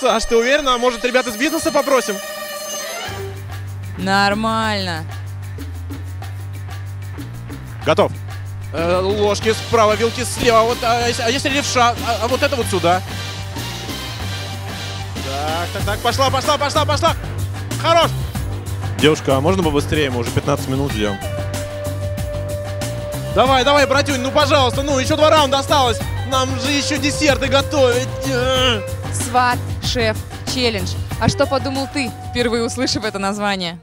Саш, ты уверена? Может, ребят из бизнеса попросим? Нормально. Готов. Э, ложки справа, вилки слева. Вот, а, если- а если левша? А, а вот это вот сюда. Так, так, так, пошла, пошла, пошла, пошла. Хорош. Девушка, а можно побыстрее? Мы уже 15 минут ждем. Давай, давай, братюнь, ну пожалуйста, ну еще два раунда осталось. Нам же еще десерты готовить. Сват, шеф, челлендж. А что подумал ты, впервые услышав это название?